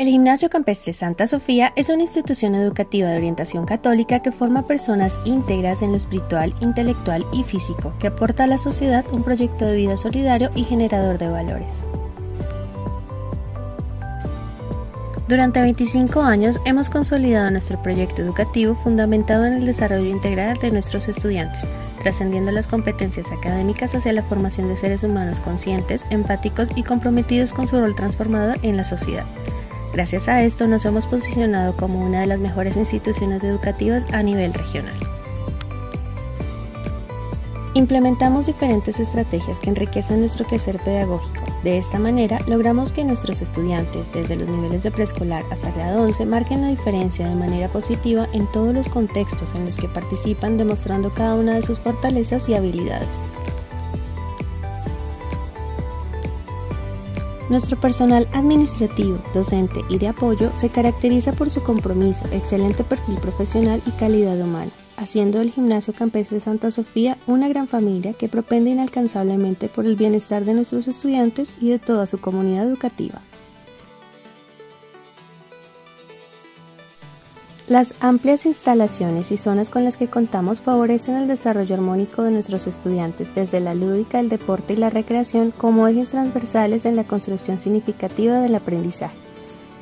El Gimnasio Campestre Santa Sofía es una institución educativa de orientación católica que forma personas íntegras en lo espiritual, intelectual y físico, que aporta a la sociedad un proyecto de vida solidario y generador de valores. Durante 25 años hemos consolidado nuestro proyecto educativo fundamentado en el desarrollo integral de nuestros estudiantes, trascendiendo las competencias académicas hacia la formación de seres humanos conscientes, empáticos y comprometidos con su rol transformador en la sociedad. Gracias a esto nos hemos posicionado como una de las mejores instituciones educativas a nivel regional. Implementamos diferentes estrategias que enriquecen nuestro quehacer pedagógico. De esta manera, logramos que nuestros estudiantes, desde los niveles de preescolar hasta grado 11, marquen la diferencia de manera positiva en todos los contextos en los que participan, demostrando cada una de sus fortalezas y habilidades. Nuestro personal administrativo, docente y de apoyo se caracteriza por su compromiso, excelente perfil profesional y calidad humana, haciendo del Gimnasio Campestre Santa Sofía una gran familia que propende inalcanzablemente por el bienestar de nuestros estudiantes y de toda su comunidad educativa. Las amplias instalaciones y zonas con las que contamos favorecen el desarrollo armónico de nuestros estudiantes, desde la lúdica, el deporte y la recreación como ejes transversales en la construcción significativa del aprendizaje.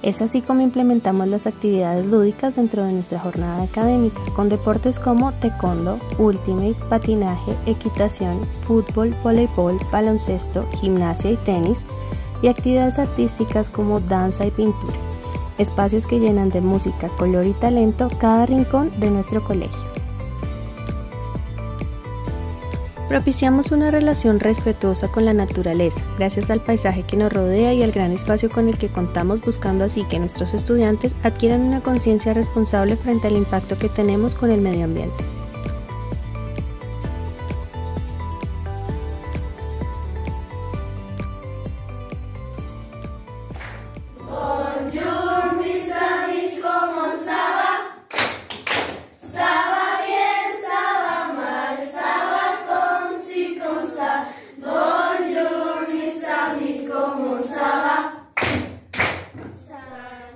Es así como implementamos las actividades lúdicas dentro de nuestra jornada académica, con deportes como taekwondo, ultimate, patinaje, equitación, fútbol, voleibol, baloncesto, gimnasia y tenis, y actividades artísticas como danza y pintura espacios que llenan de música, color y talento cada rincón de nuestro colegio. Propiciamos una relación respetuosa con la naturaleza, gracias al paisaje que nos rodea y al gran espacio con el que contamos, buscando así que nuestros estudiantes adquieran una conciencia responsable frente al impacto que tenemos con el medio ambiente.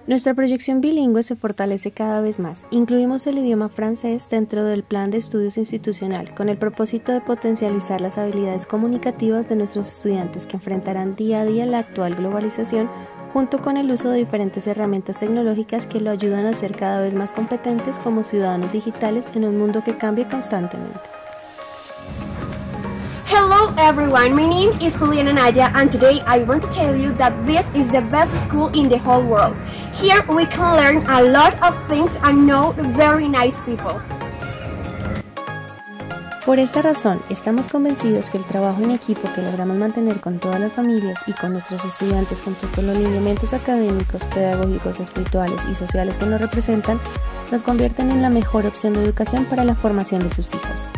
Nuestra proyección bilingüe se fortalece cada vez más. Incluimos el idioma francés dentro del plan de estudios institucional con el propósito de potencializar las habilidades comunicativas de nuestros estudiantes que enfrentarán día a día la actual globalización junto con el uso de diferentes herramientas tecnológicas que lo ayudan a ser cada vez más competentes como ciudadanos digitales en un mundo que cambia constantemente. Hello everyone, my name is Juliana Naya and today I want to tell you that this is the best school in the whole world. Here we can learn a lot of things and know very nice people. Por esta razón, estamos convencidos que el trabajo en equipo que logramos mantener con todas las familias y con nuestros estudiantes junto con los lineamientos académicos, pedagógicos, espirituales y sociales que nos representan, nos convierten en la mejor opción de educación para la formación de sus hijos.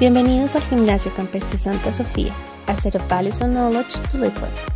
Bienvenidos al Gimnasio Campestre Santa Sofía, a Set of Values and Knowledge to Live with.